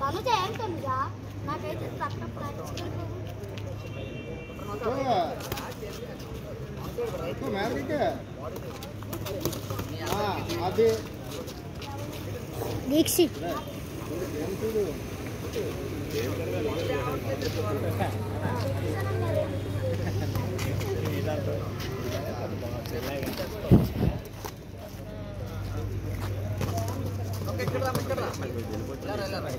తను చేయంటుందిగా నాకైతే తప్ప అది Dixit Oke, kita mencerah. Lara, lara.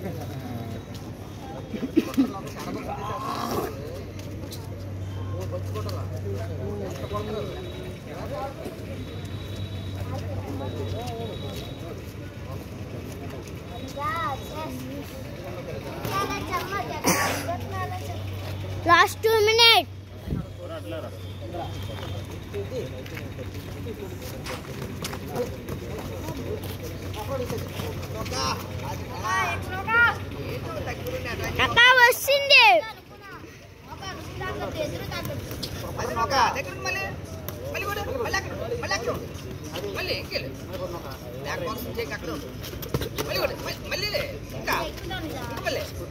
మళ్ళీ అక్కడ మళ్ళీ అక్కడ ఉండు. మళ్ళీ ఇంకెళ్ళు బ్యాక్ బాక్స్ చేయి అక్కడ ఉండు. మళ్ళీ కూడా మళ్ళీ- మళ్ళీ లే. ఇంకా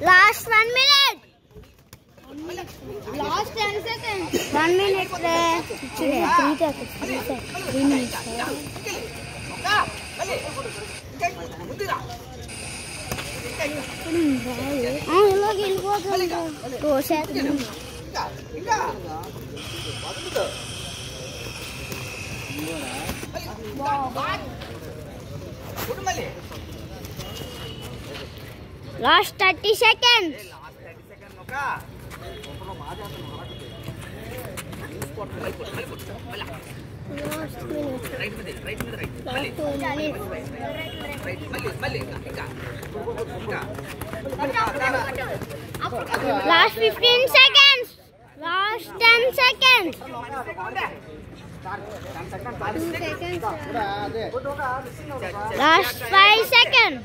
last one minute last ten second one minute रे थ्री तक थ्री मिनट हाँ लोग इनको तो शायद वाह Last 30 seconds. Last minute. Right Last 15 seconds. Last 10 seconds. Last 5 seconds.